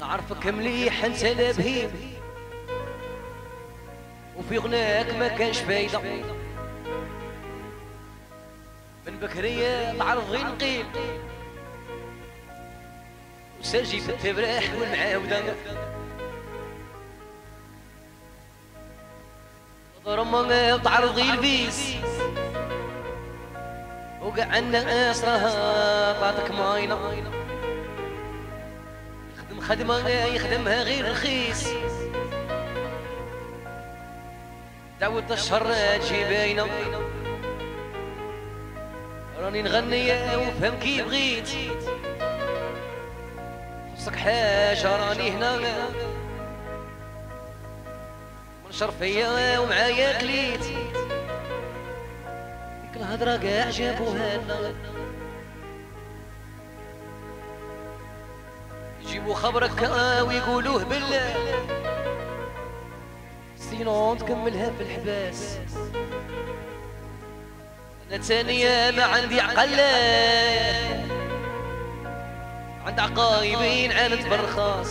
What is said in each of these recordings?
نعرفك مليح انت لبهيم. وفي غناك ما كانش فايدة. من بكرية تعرض غير نقيل وساجي في التبراح والمعاودة. ضرما تعرض غير البيس وقع عنا أسرها طاطك ماينة يخدم خدمة يخدمها غير رخيص. دعوة الشر تجي باينة راني نغني وفهم كي بغيت. خصك حاجة راني هنا. من شرفية ومعايا كليت. ديك الهضرة كاع جابوها لنا. يجيبوا خبرك ويقولوه بالله سينو تكملها في الحباس. أنا ثانية ما عندي عقل عند عقايبين عانت بالرخاص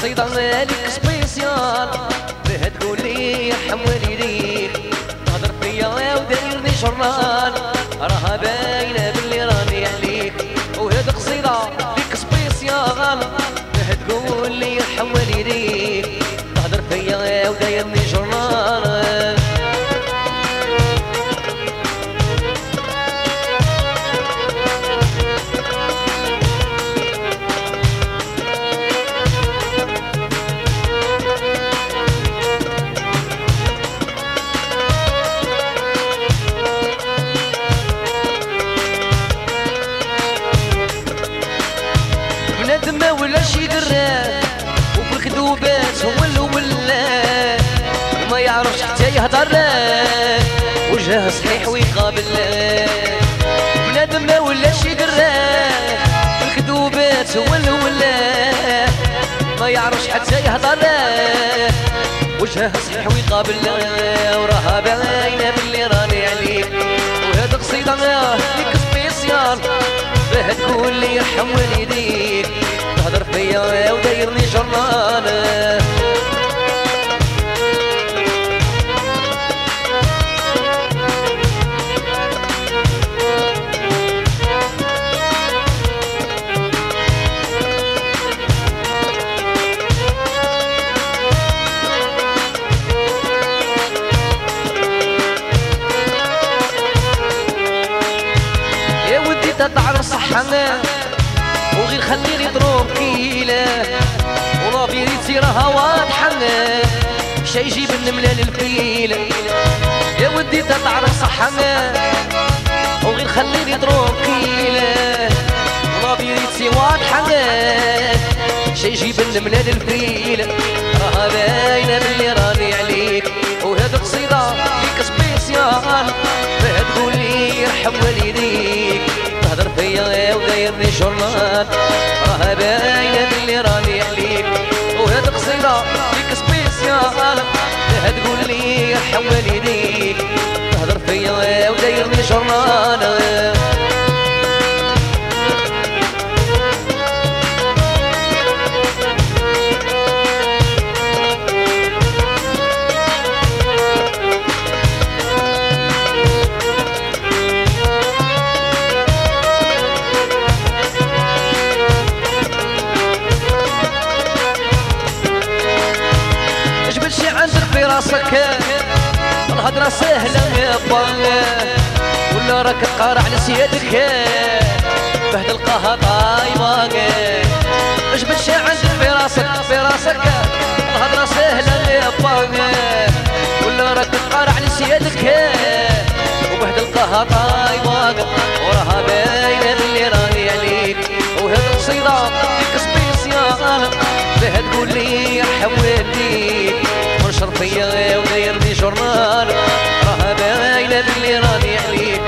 قصيدة مالك سبيسيال بها تقول لي حمالي ليك تهضر فيا ودايرني جرنان يهضر وجهه صحيح ويقابل. بنادم ما ولا شي دراه في الكذوبات هو الأول. ما يعرفش حتى يهضر وجهه صحيح ويقابل. وراها باينه باللي راني عليك وهذا قصيدة ليك سبيسيال باه تقول لي يرحم والديك. تهضر فيا ودايرني جرنان يا ودي تتعرف صحنا وغير خليني tranquille و la vérité راها واضحة شي يجيب النملة للفيلة يا ودي تتعرف صحنا وغير خليني tranquille و la vérité واضحة شي يجيب النملة للفيلة راها باينة باللي راني عليك. وهذا قصيدة ليك spécial باه تقول لي يرحم والديك فيا ودايرني جرنان راها باينة باللي راني عليك وهذا قصيدة ليك سبيسيال باه تقول لي يرحم والديك تهضر فيا ودايرني جرنان سهلة يا ولا راك تقارع على سيادك بهد القاها طايبة جبت شي عندك في راسك؟ في راسك. الهضرة سهلة يا ولا راك تقارع على سيادك وبهد القاها طايبة وراها باينة اللي راني عليك. وهذا قصيدة ليك سبيسيال بها تقول لي جرنان راه باينه باللي راني عليك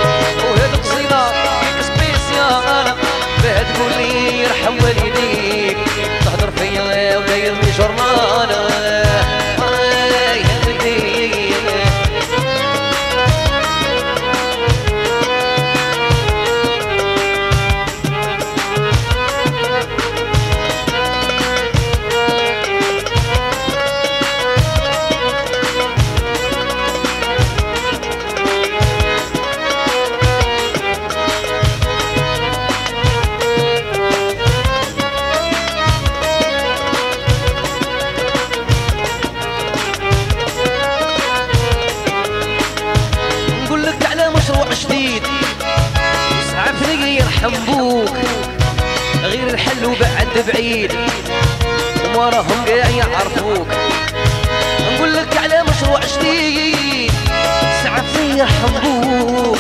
وهاد القصيده فيك سبيسيال باه تقول لي يرحم والديك تهضر فيا ودايرني جرنان جديد اسعفني يرحم بوك غير الحل وبعد بعيد. وما راهم قاع يعرفوك. نقول لك على مشروع جديد. اسعفني يرحم بوك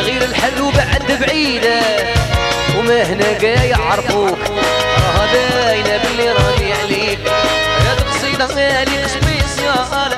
غير الحل وبعد بعيد. وما هنا قاع يعرفوك. راه باينة باللي راني عليك. هاد القصيده مالي spécial